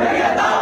Bring it!